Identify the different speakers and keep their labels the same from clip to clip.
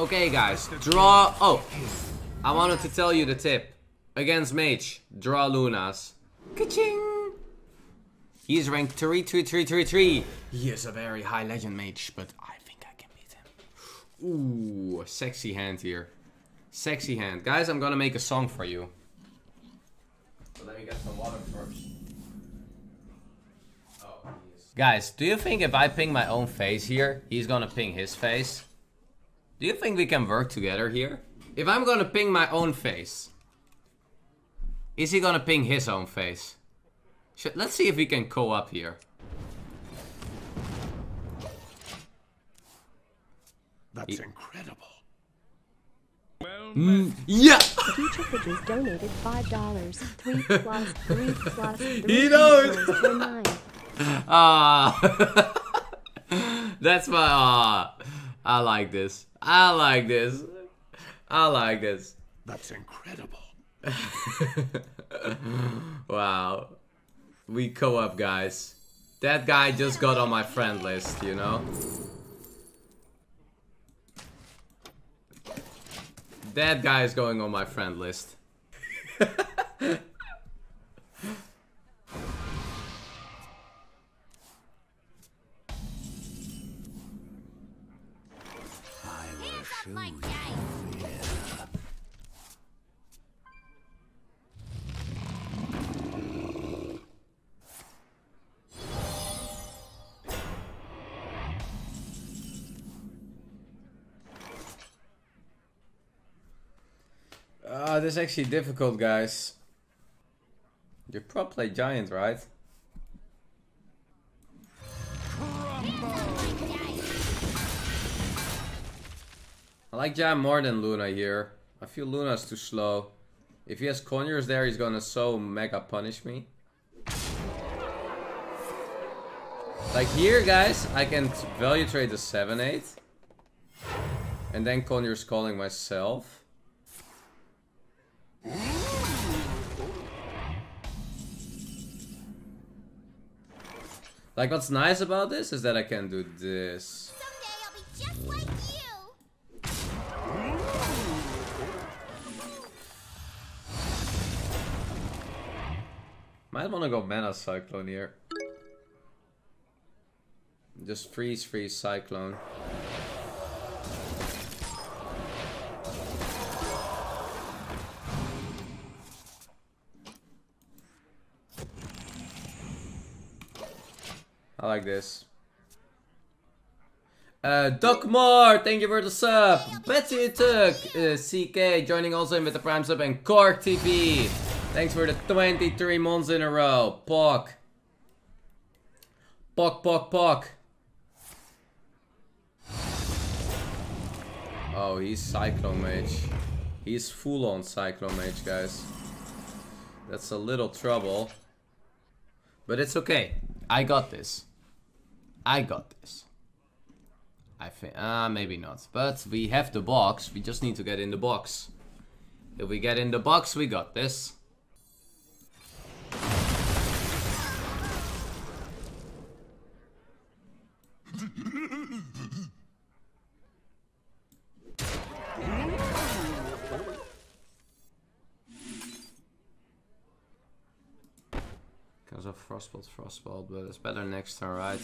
Speaker 1: Okay, guys, draw. Oh, I wanted to tell you the tip. Against Mage, draw Lunas. Ka-ching! He's ranked 33333. He is a very high legend mage, but I think I can beat him. Ooh, sexy hand here. Sexy hand. Guys, I'm gonna make a song for you. But let me get some water first. Oh, Guys, do you think if I ping my own face here, he's gonna ping his face? Do you think we can work together here? If I'm gonna ping my own face, is he gonna ping his own face? Should, let's see if we can co-op here.
Speaker 2: That's he incredible.
Speaker 1: Mm, yeah!
Speaker 3: Future Fidges donated $5. 3 plus 3 plus 3
Speaker 1: he knows! Ah. That's my... Ah. I like this. I like this. I like this.
Speaker 2: That's incredible.
Speaker 1: wow. We co-op, guys. That guy just got on my friend list, you know? That guy is going on my friend list. Uh, this is actually difficult, guys. You pro play giant, right? Like Jam more than Luna here. I feel Luna's too slow. If he has Conjures there, he's gonna so mega punish me. Like here, guys, I can value trade the 7-8. And then Conjurer's Calling myself. Like what's nice about this is that I can do this. Like Might wanna go mana cyclone here. Just freeze freeze cyclone. I like this. Uh, Doc thank you for the sub. Betsy took uh, CK joining also in with the Prime sub and Cork TV. Thanks for the 23 months in a row. Pock. Pock, pock, pock. Oh, he's Cyclone Mage. He's full on Cyclone Mage, guys. That's a little trouble. But it's okay. I got this. I got this. I think, ah, uh, maybe not. But we have the box, we just need to get in the box. If we get in the box, we got this. because of Frostbolt, Frostbolt, but it's better next turn, right?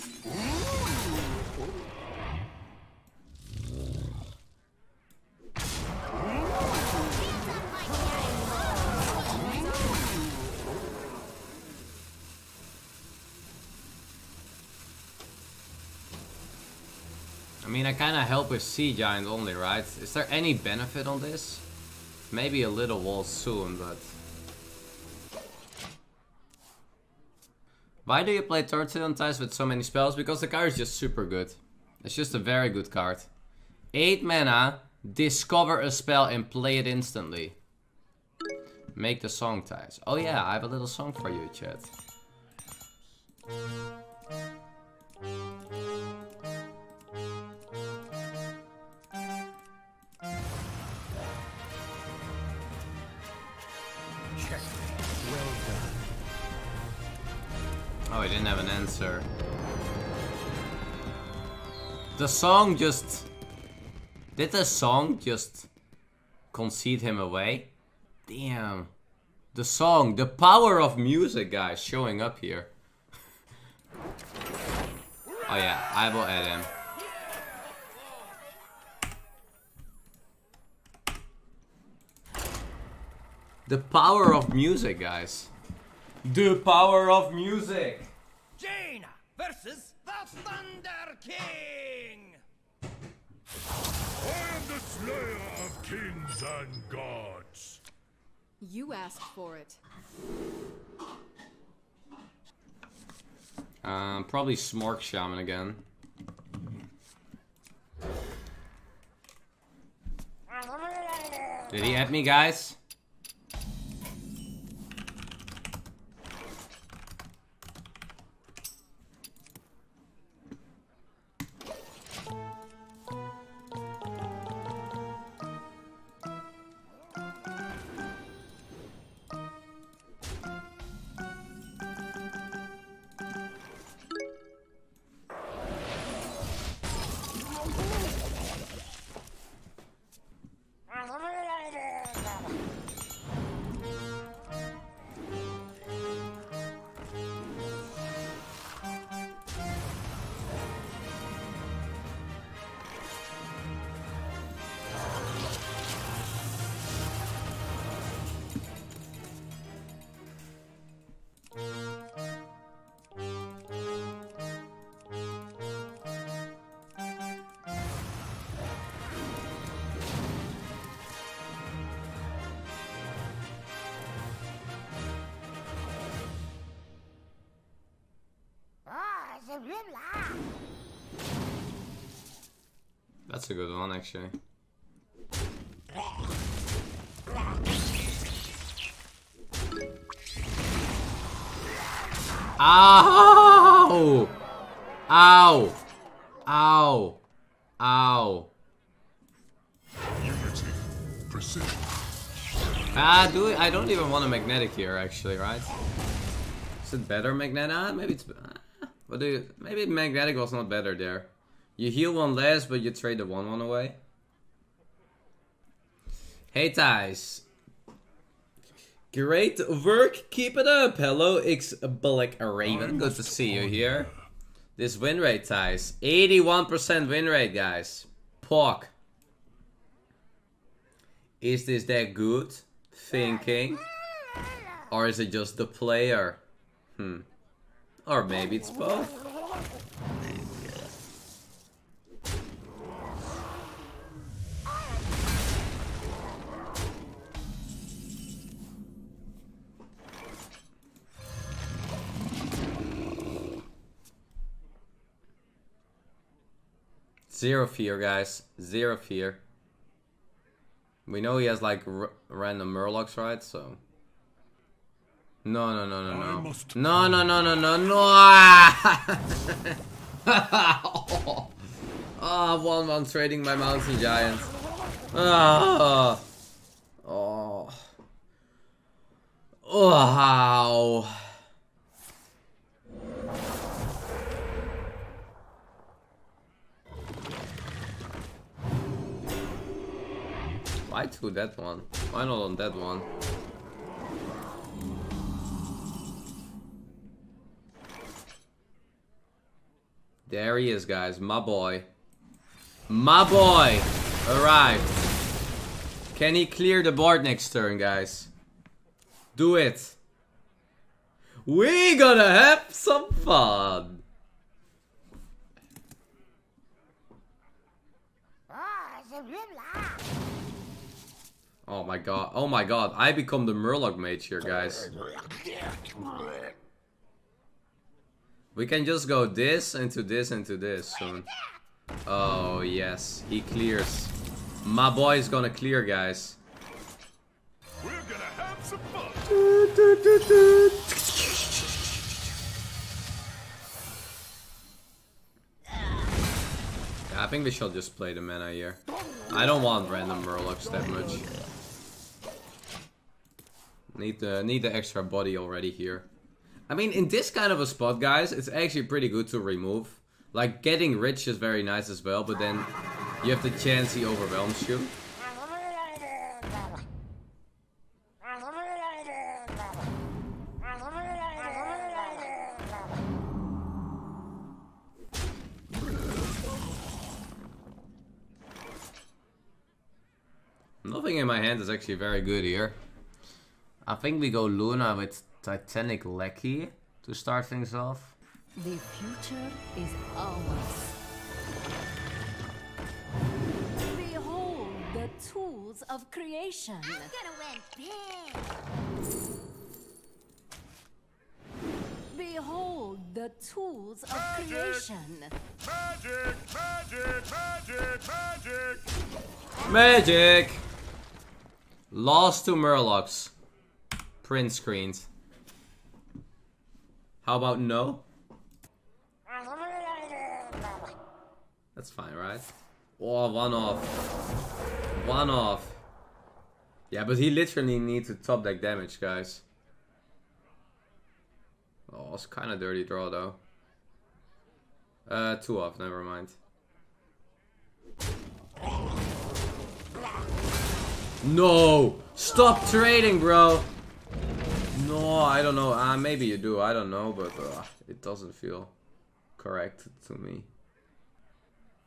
Speaker 1: I mean, I kind of help with Sea Giant only, right? Is there any benefit on this? Maybe a little wall soon, but... Why do you play Tortollan Thijs with so many spells? Because the card is just super good. It's just a very good card. 8 mana, discover a spell and play it instantly. Make the song Thijs. Oh yeah, I have a little song for you, chat. I didn't have an answer. The song just... Did the song just concede him away? Damn. The song, the power of music, guys, showing up here. oh yeah, I will add him. The power of music, guys. The power of music.
Speaker 4: Jaina versus the Thunder King.
Speaker 2: I am the slayer of kings and gods.
Speaker 5: You asked for it.
Speaker 1: Um, probably Smork Shaman again. Did he add me, guys? That's a good one, actually. Ow! Ow! Ow! Ow! Ah, do it. I don't even want a magnetic here, actually, right? Is it better magnetic? Ah, maybe it's. Ah, what do you? Maybe magnetic was not better there. You heal one less, but you trade the one one away. Hey, Thijs. Great work. Keep it up. Hello, X Black Raven. Good to see you here. This win rate, Thijs. 81% win rate, guys. Pork. Is this that good? Thinking. Or is it just the player? Hmm. Or maybe it's both. Zero fear, guys. Zero fear. We know he has like r- random murlocs, right? So. No, no, no, no, no. No, no, no, no, no, no. Ah, one one trading my mountain giant. Ah. Oh. Oh. Why to that one? Why not on that one? There he is, guys. My boy. My boy! Arrived. Can he clear the board next turn, guys? Do it. We gonna have some fun. Oh my god. Oh my god. I become the Murloc mage here, guys. We can just go this into this into this soon. Oh, yes. He clears. My boy is gonna clear, guys.
Speaker 2: We're gonna have some fun.
Speaker 1: I think we shall just play the mana here. I don't want random Murlocs that much. Need the need the extra body already here. I mean, in this kind of a spot, guys, it's actually pretty good to remove. Like, getting rich is very nice as well, but then You have the chance he overwhelms you. Nothing in my hand is actually very good here. I think we go Luna with Titanic Lackey to start things off.
Speaker 6: The future is ours. Behold the tools of creation.
Speaker 7: I'm gonna win big.
Speaker 6: Behold the tools of creation.
Speaker 2: Magic, magic, magic, magic.
Speaker 1: Magic! Lost to Murlocs. Print screens. How about no? That's fine, right? Oh, one off. One off. Yeah, but he literally needs to top deck damage, guys. Oh, it's kind of dirty draw, though. Uh, two off, never mind. No! Stop trading, bro! No, I don't know. Uh, maybe you do. I don't know, but uh, it doesn't feel correct to me.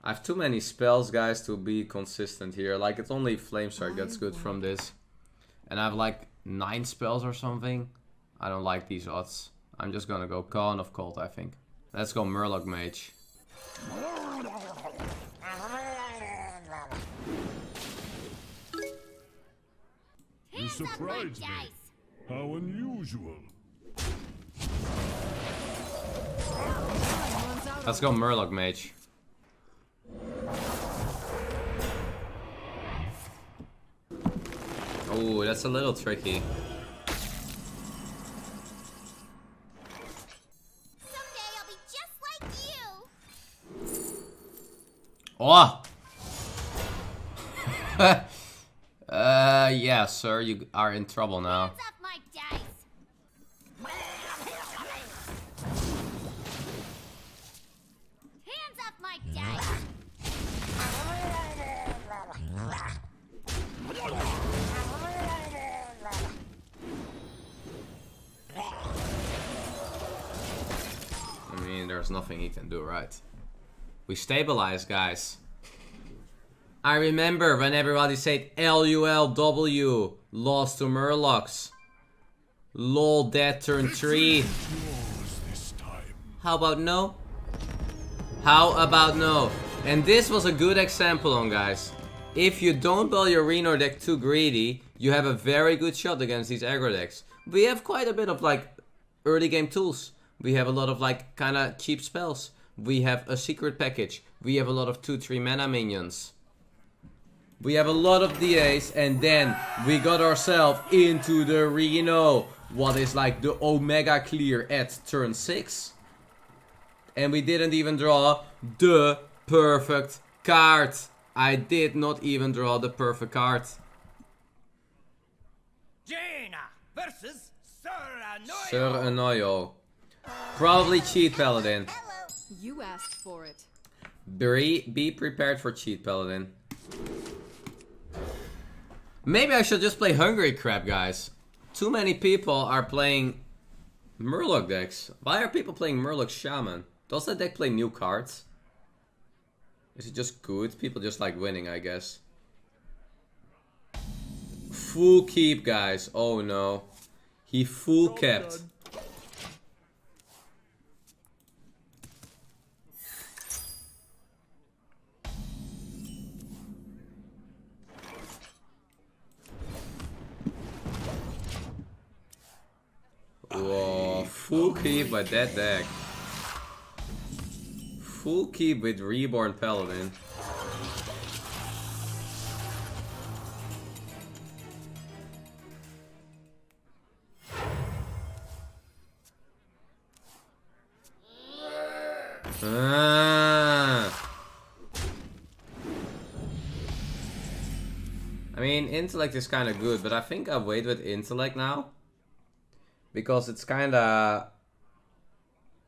Speaker 1: I have too many spells, guys, to be consistent here. Like, it's only Flame Strike that's good from this. And I have like 9 spells or something. I don't like these odds. I'm just gonna go Cone of Cold, I think. Let's go Murloc Mage.
Speaker 2: You surprised me.
Speaker 7: Dice.
Speaker 2: How unusual.
Speaker 1: Let's go Murloc Mage. Oh, that's a little tricky.
Speaker 7: Someday I'll be just like you.
Speaker 1: Oh! uh, yeah, sir, you are in trouble now. There's nothing he can do, right? We stabilize, guys. I remember when everybody said LULW, lost to Murlocs. LOL, dead turn 3.
Speaker 2: Yours this time.
Speaker 1: How about no? How about no? And this was a good example on guys. If you don't build your Reno deck too greedy, you have a very good shot against these aggro decks. We have quite a bit of like early game tools. We have a lot of like kind of cheap spells. We have a secret package. We have a lot of 2-3 mana minions. We have a lot of DAs and then we got ourselves into the Reno. What is like the Omega clear at turn 6. And we didn't even draw the perfect card. I did not even draw the perfect card.
Speaker 4: Jaina versus Sir Anoyo.
Speaker 1: Sir Anoyo. Probably cheat paladin.
Speaker 5: You asked for it.
Speaker 1: Be, be prepared for cheat paladin. Maybe I should just play Hungry Crab, guys. Too many people are playing Murloc decks. Why are people playing Murloc Shaman? Does that deck play new cards? Is it just good? People just like winning, I guess. Full keep, guys. Oh no. He full kept. Whoa, full keep by that deck. Full keep with Reborn Paladin. Ah. I mean, intellect is kind of good, but I think I wait with intellect now because it's kind of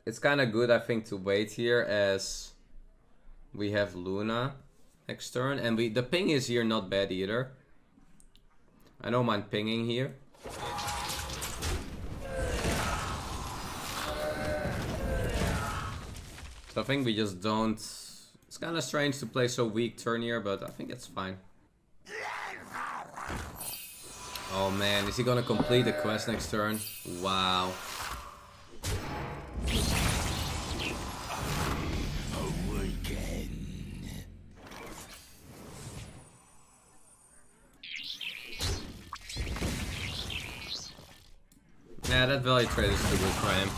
Speaker 1: it's kind of good I think to wait here as we have Luna next turn, and we the ping is here not bad either. I don't mind pinging here. So I think we just don't... It's kind of strange to play so weak turn here, but I think it's fine. Oh man, is he gonna complete the quest next turn? Wow. Yeah, that value trade is too good for him.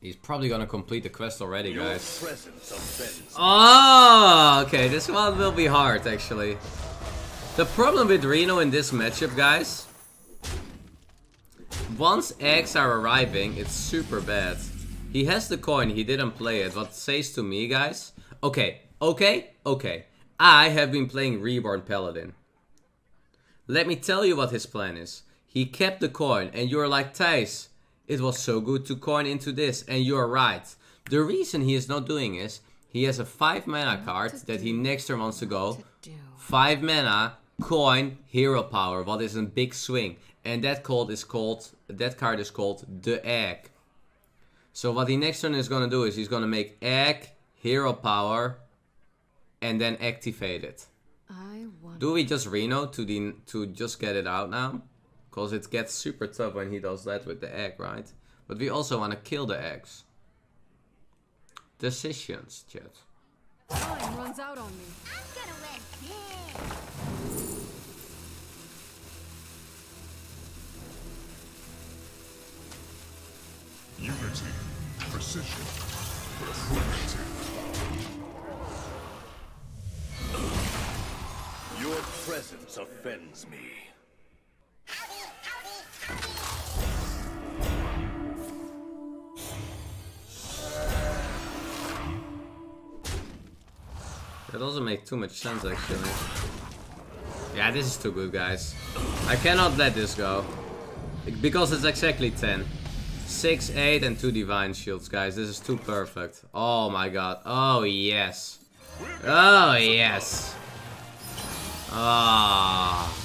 Speaker 1: He's probably gonna complete the quest already, guys. Oh, okay, this one will be hard, actually. The problem with Reno in this matchup, guys, once eggs are arriving, it's super bad. He has the coin, he didn't play it. What says to me, guys? Okay, okay, okay. I have been playing Reborn Paladin. Let me tell you what his plan is. He kept the coin, and you're like, Thijs, it was so good to coin into this, and you're right. The reason he is not doing is, he has a 5 mana card that he next turn wants to go. 5 mana, coin, hero power, what is a big swing. And that card is called, that card is called the egg. So what he next turn is gonna do is he's gonna make egg, hero power, and then activate it.
Speaker 5: I
Speaker 1: Do we just Reno to the to just get it out now? Cause it gets super tough when he does that with the egg, right? But we also want to kill the eggs. Decisions, chat.
Speaker 5: time runs out on me.
Speaker 7: I'm gonna win
Speaker 2: Unity. Precision.
Speaker 8: Your presence offends me.
Speaker 1: That doesn't make too much sense, actually. Yeah, this is too good, guys. I cannot let this go. Because it's exactly 10. 6, 8, and 2 Divine Shields, guys. This is too perfect. Oh my god. Oh, yes. Oh, yes. Ah.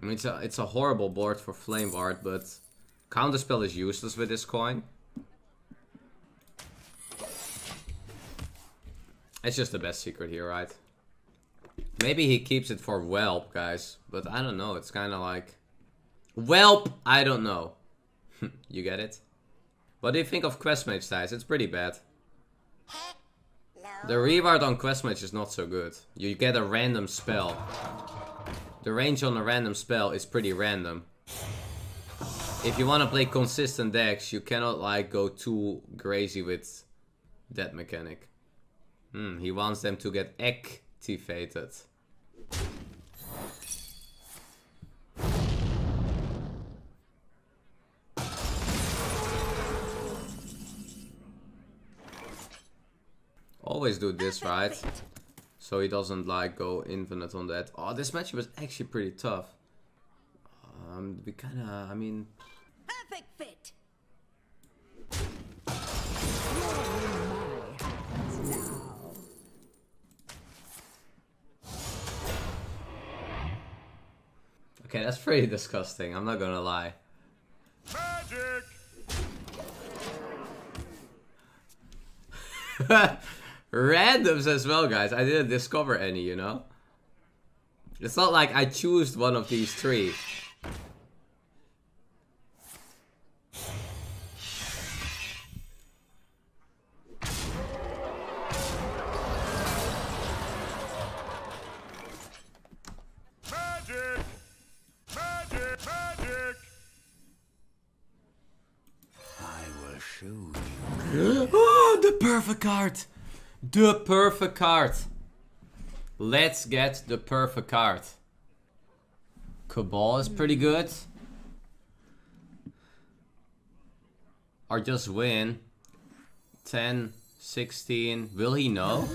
Speaker 1: I mean, it's a, it's a horrible board for Flame Ward, but Counterspell is useless with this coin. It's just the best secret here, right? Maybe he keeps it for Whelp, guys. But I don't know, it's kind of like... Whelp! I don't know. you get it? What do you think of Questmage size? It's pretty bad. The reward on Questmage is not so good. You get a random spell. The range on a random spell is pretty random. If you want to play consistent decks, you cannot like go too crazy with that mechanic. Hmm, he wants them to get activated. Always do this, right? So he doesn't like go infinite on that. Oh, this match was actually pretty tough. Um, we kind of, I mean,
Speaker 6: Perfect fit.
Speaker 1: Okay, that's pretty disgusting. I'm not gonna lie.
Speaker 2: Magic.
Speaker 1: Randoms as well, guys. I didn't discover any, you know? It's not like I choose one of these three. The perfect card! Let's get the perfect card. Cabal is pretty good. Or just win. 10, 16. Will he know?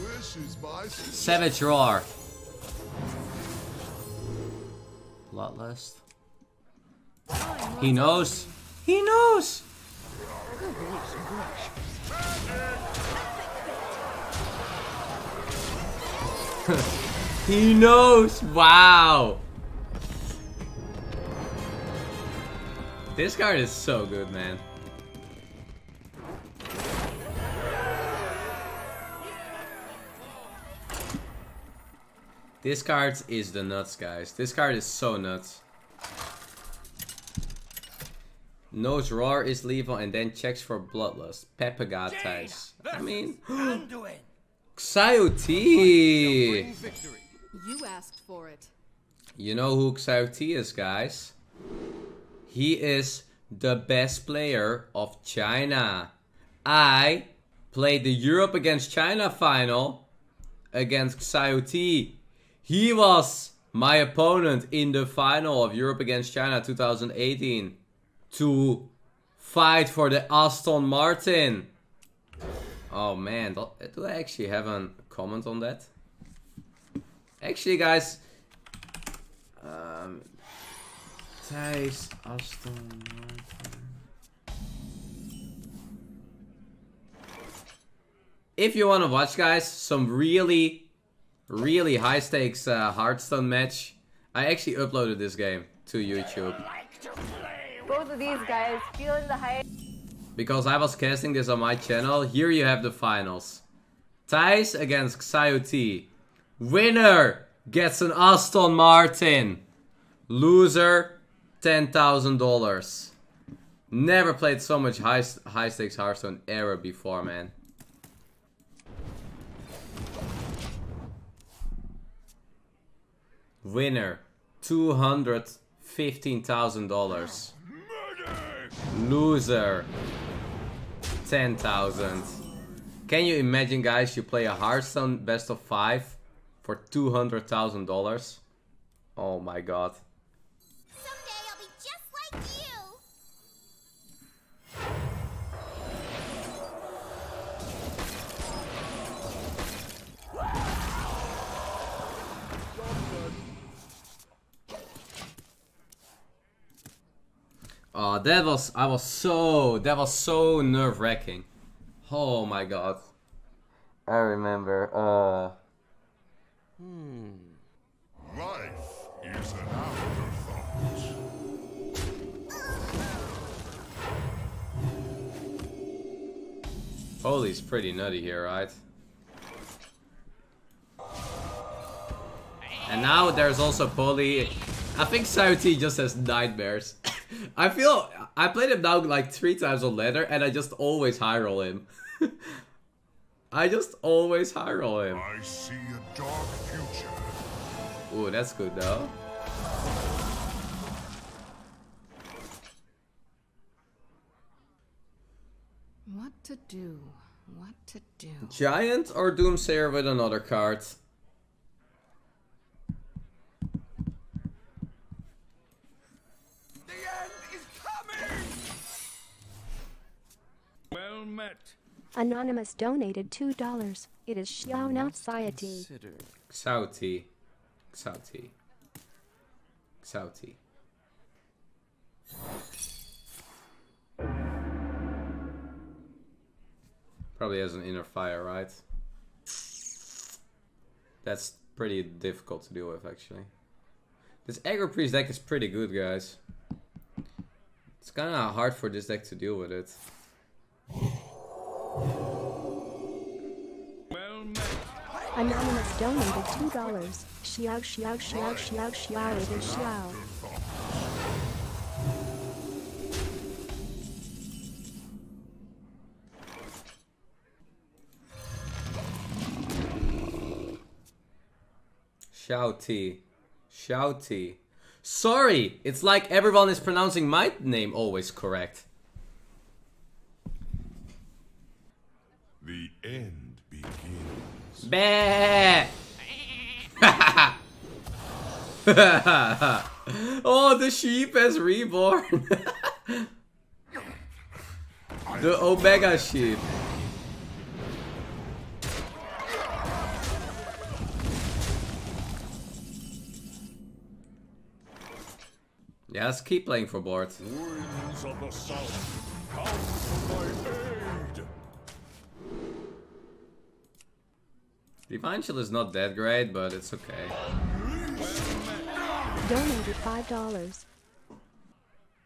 Speaker 1: Savage Roar. Bloodlust. He knows. He knows. he knows. Wow. This card is so good, man. This card is the nuts, guys. This card is so nuts. Knows Roar is lethal and then checks for Bloodlust. Pepagatais. I mean,
Speaker 4: XiaoT!
Speaker 5: You asked for it.
Speaker 1: You know who XiaoT is, guys? He is the best player of China. I played the Europe against China final against XiaoT. He was my opponent in the final of Europe against China 2018 to fight for the Aston Martin. Oh man, do I actually have a comment on that? Actually, guys, um, Thijs Aston. If you want to watch, guys, some really, really high stakes uh, Hearthstone match, I actually uploaded this game to YouTube.
Speaker 9: Both of these guys feeling the hype.
Speaker 1: Because I was casting this on my channel, here you have the finals. Thijs against XiaoT. Winner gets an Aston Martin. Loser, $10,000. Never played so much high, high stakes Hearthstone ever before, man. Winner, $215,000. Loser, 10,000. Can you imagine, guys, you play a Hearthstone best of 5 for $200,000? Oh my god. Oh, that was, I was so, that was so nerve wracking. Oh my god. I remember, uh.
Speaker 2: Life is an afterthought.
Speaker 1: Holy's pretty nutty here, right? And now there's also Polly. I think XiaoT just has nightmares. I feel I played him now like three times on ladder and I just always high roll him. I just always high roll him.
Speaker 2: I see a dark future.
Speaker 1: Ooh, that's good though.
Speaker 5: What to do? What to do?
Speaker 1: Giant or Doomsayer with another card?
Speaker 4: Met.
Speaker 3: Anonymous donated $2. It is Xiao Now Society.
Speaker 1: Xauti. Xauti. Xauti. Probably has an inner fire, right? That's pretty difficult to deal with, actually. This aggro priest deck is pretty good, guys. It's kind of hard for this deck to deal with it.
Speaker 3: Anonymous donated $2. Xiao Xiao Xiao Xiao Xiao it is Xiao.
Speaker 1: Shouty. Shouty. Sorry! It's like everyone is pronouncing my name always correct. Oh, the sheep has reborn. the Omega sheep. Yeah, let's keep playing for board.
Speaker 4: Winds of the south, come to my aid.
Speaker 1: Divine Shield is not that great, but it's okay.
Speaker 3: Donated $5.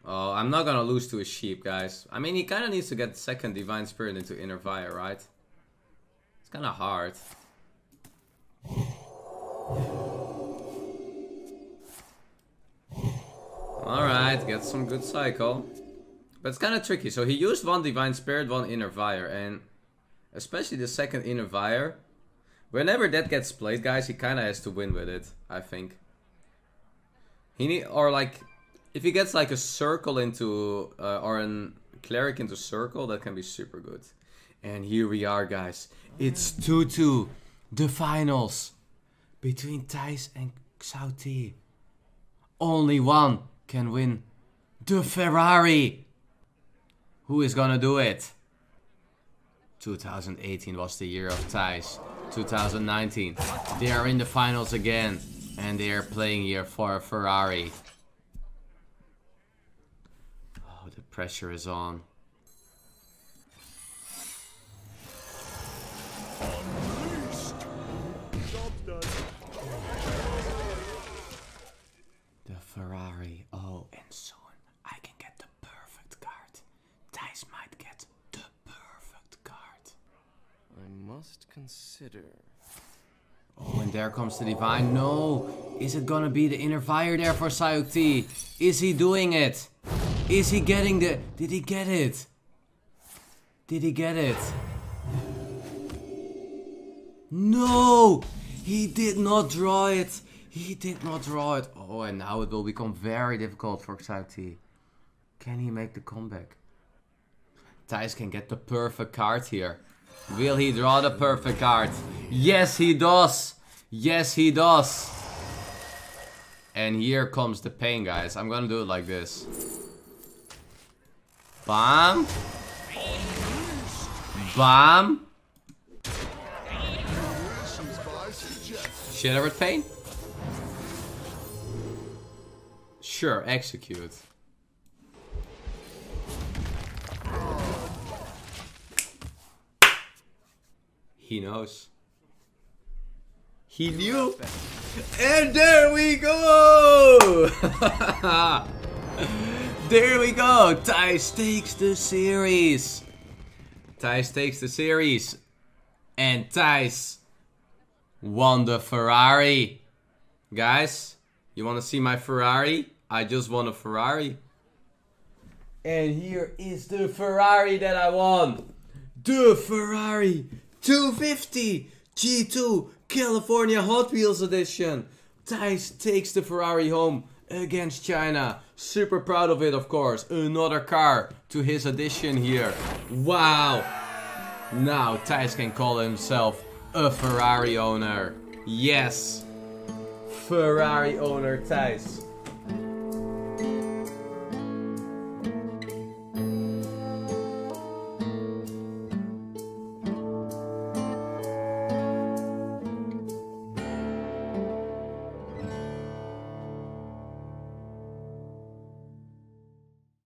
Speaker 1: Oh, I'm not gonna lose to a sheep, guys. I mean, he kind of needs to get second Divine Spirit into Inner Fire, right? It's kind of hard. Alright, get some good cycle. But it's kind of tricky. So he used one Divine Spirit, one Inner Fire, and especially the second Inner Fire. Whenever that gets played, guys, he kind of has to win with it, I think. He need, or like, if he gets like a circle into, uh, or an cleric into circle, that can be super good. And here we are, guys. It's 2-2. The finals. Between Thijs and XiaoT. Only one can win. The Ferrari. Who is gonna do it? 2018 was the year of Thijs. 2019. They are in the finals again. And they are playing here for a Ferrari. Oh, the pressure is on. The Ferrari. Oh, and soon I can get the perfect card. Thijs might get the perfect card.
Speaker 10: I must consider.
Speaker 1: Oh, and there comes the Divine. No! Is it gonna be the inner fire there for Sayuk T? Is he doing it? Is he getting the... Did he get it? Did he get it? No! He did not draw it. He did not draw it. Oh, and now it will become very difficult for T. Can he make the comeback? Thijs can get the perfect card here. Will he draw the perfect card? Yes, he does. Yes, he does. And here comes the pain, guys. I'm gonna do it like this. Bam. Bam. With pain? Sure, execute. He knows. He knew. And there we go! there we go! Thijs takes the series. Thijs takes the series. And Thijs won the Ferrari. Guys, you want to see my Ferrari? I just won a Ferrari. And here is the Ferrari that I won. The Ferrari 250 G2 California Hot Wheels edition. Thijs takes the Ferrari home against China. Super proud of it, of course. Another car to his addition here. Wow. Now Thijs can call himself a Ferrari owner. Yes. Ferrari owner Thijs.